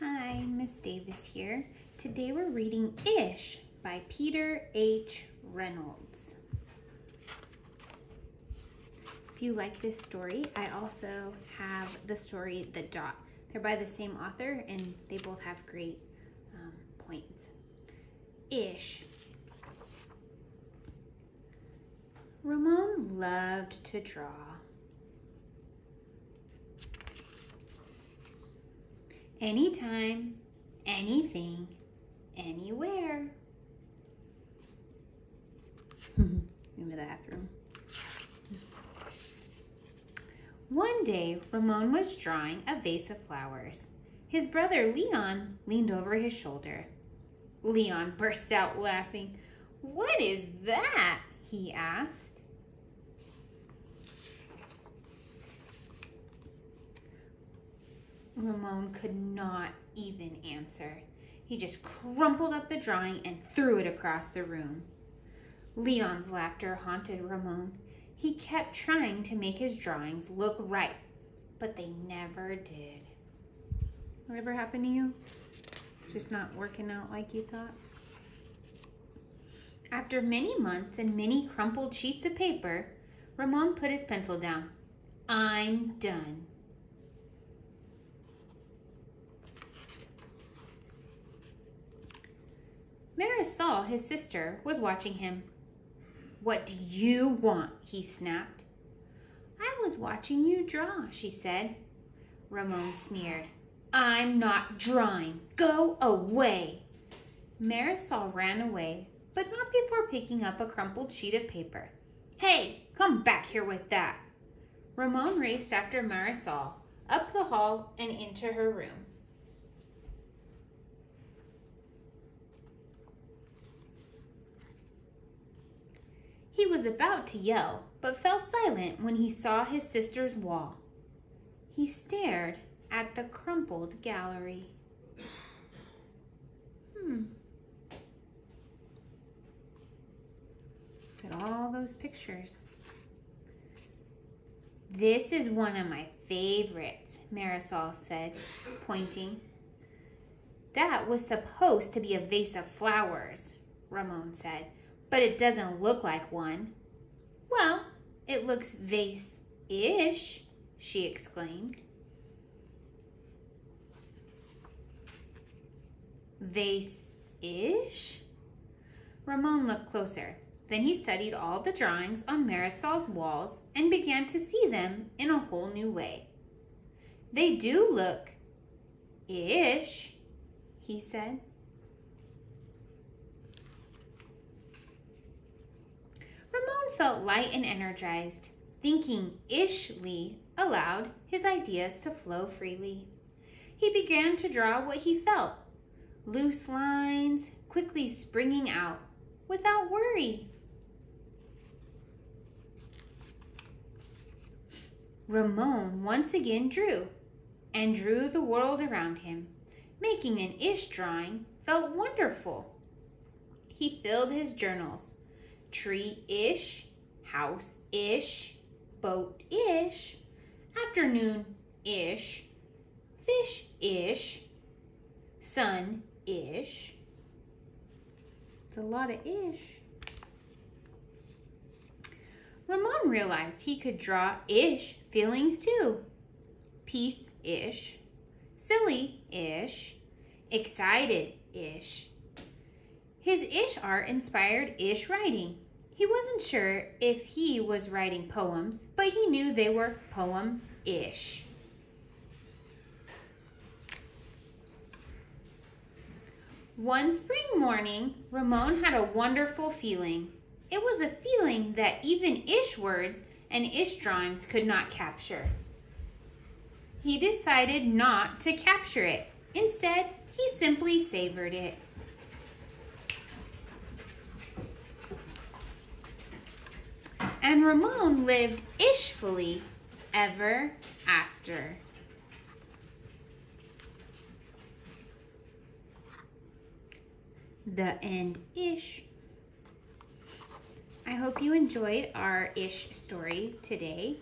Hi, Miss Davis here. Today we're reading Ish by Peter H. Reynolds. If you like this story, I also have the story The Dot. They're by the same author and they both have great um, points. Ish. Ramon loved to draw. Anytime, anything, anywhere. In the bathroom. One day, Ramon was drawing a vase of flowers. His brother Leon leaned over his shoulder. Leon burst out laughing. What is that? he asked. Ramon could not even answer. He just crumpled up the drawing and threw it across the room. Leon's laughter haunted Ramon. He kept trying to make his drawings look right, but they never did. Whatever happened to you? Just not working out like you thought? After many months and many crumpled sheets of paper, Ramon put his pencil down. I'm done. Marisol, his sister, was watching him. What do you want? he snapped. I was watching you draw, she said. Ramon sneered. I'm not drawing. Go away. Marisol ran away, but not before picking up a crumpled sheet of paper. Hey, come back here with that. Ramon raced after Marisol, up the hall and into her room. He was about to yell, but fell silent when he saw his sister's wall. He stared at the crumpled gallery. Hmm. Look at all those pictures. This is one of my favorites, Marisol said, pointing. That was supposed to be a vase of flowers, Ramon said but it doesn't look like one. Well, it looks vase-ish, she exclaimed. Vase-ish? Ramon looked closer. Then he studied all the drawings on Marisol's walls and began to see them in a whole new way. They do look ish, he said. Ramon felt light and energized. Thinking ishly allowed his ideas to flow freely. He began to draw what he felt, loose lines quickly springing out without worry. Ramon once again drew and drew the world around him. Making an ish drawing felt wonderful. He filled his journals tree-ish, house-ish, boat-ish, afternoon-ish, fish-ish, sun-ish. It's a lot of ish. Ramon realized he could draw ish feelings too. Peace-ish, silly-ish, excited-ish. His ish art inspired ish writing. He wasn't sure if he was writing poems, but he knew they were poem-ish. One spring morning, Ramon had a wonderful feeling. It was a feeling that even ish words and ish drawings could not capture. He decided not to capture it. Instead, he simply savored it. And Ramon lived ishfully ever after. The end ish. I hope you enjoyed our ish story today.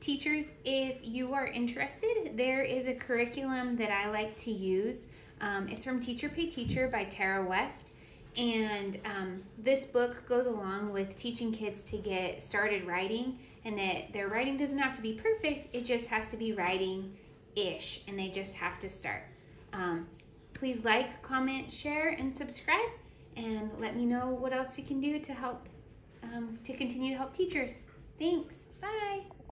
teachers, if you are interested, there is a curriculum that I like to use. Um, it's from Teacher Pay Teacher by Tara West. And um, this book goes along with teaching kids to get started writing, and that their writing doesn't have to be perfect, it just has to be writing ish, and they just have to start. Um, please like, comment, share, and subscribe, and let me know what else we can do to help um, to continue to help teachers. Thanks. Bye.